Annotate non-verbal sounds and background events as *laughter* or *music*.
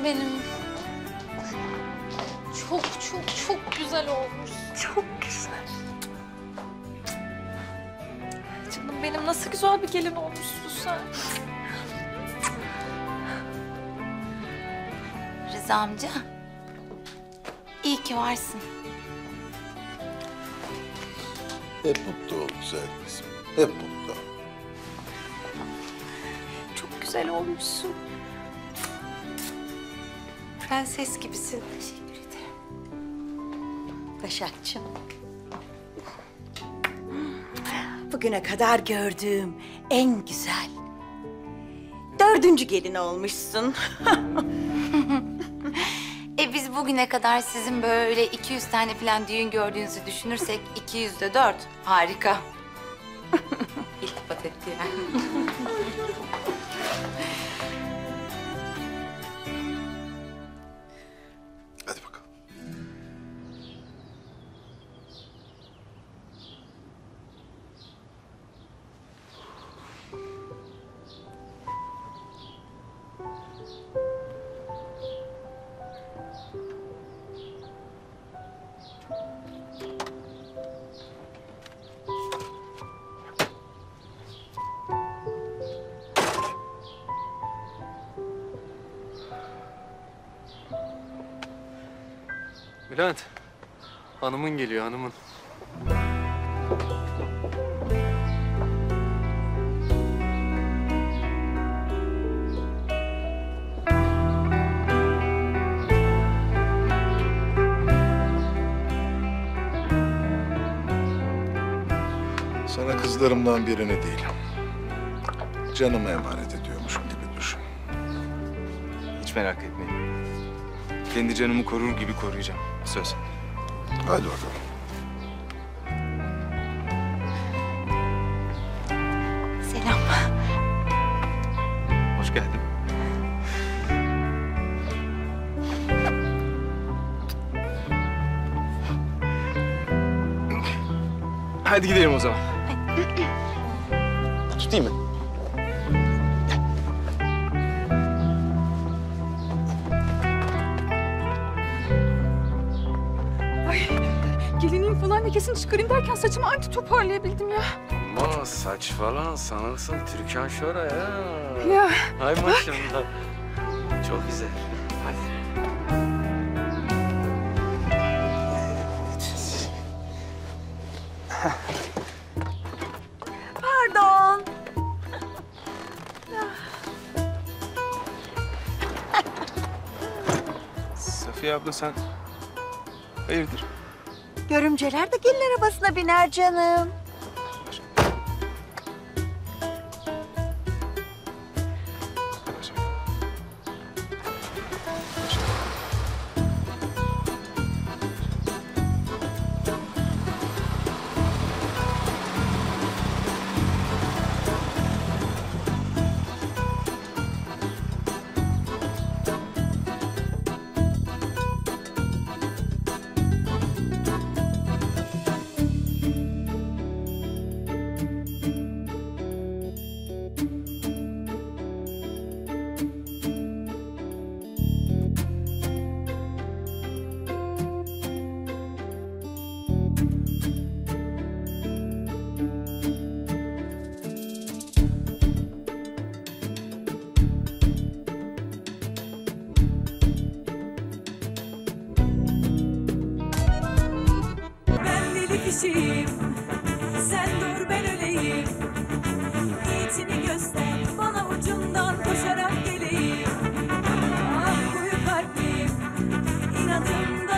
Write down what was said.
canım benim. Çok çok çok güzel olmuş. Çok güzel. Canım benim nasıl güzel bir gelin olmuşsun sen. Rıza amca. İyi ki varsın. Hep mutlu ol güzel kızım. Hep mutlu ol. Çok güzel olmuşsun. Prenses gibisin. Teşekkür ederim. Başakçım. Bugüne kadar gördüğüm en güzel dördüncü gelin olmuşsun. *laughs* E biz bugüne kadar sizin böyle 200 tane falan düğün gördüğünüzü düşünürsek 200'de 4. Harika. *laughs* İltifat etti yani. *laughs* Bülent. Hanımın geliyor hanımın. Sana kızlarımdan birini değil. Canımı emanet ediyormuşum gibi düşün. Hiç merak etmeyin. Kendi canımı korur gibi koruyacağım. Söz. Hadi bakalım. Selam. Hoş geldin. Hadi gidelim o zaman. Tutayım mı? Lekesini çıkarayım derken saçımı anca toparlayabildim ya. Ama saçmalama sanırsın Türkan Şora ya. Ya Ay maşallah. Çok güzel. Hadi. Pardon. Safiye abla sen hayırdır? Görümceler de gelin arabasına biner canım. ateşim Sen dur ben öleyim. İçini göster bana ucundan koşarak geleyim. Ah koyu kalbim inadımdan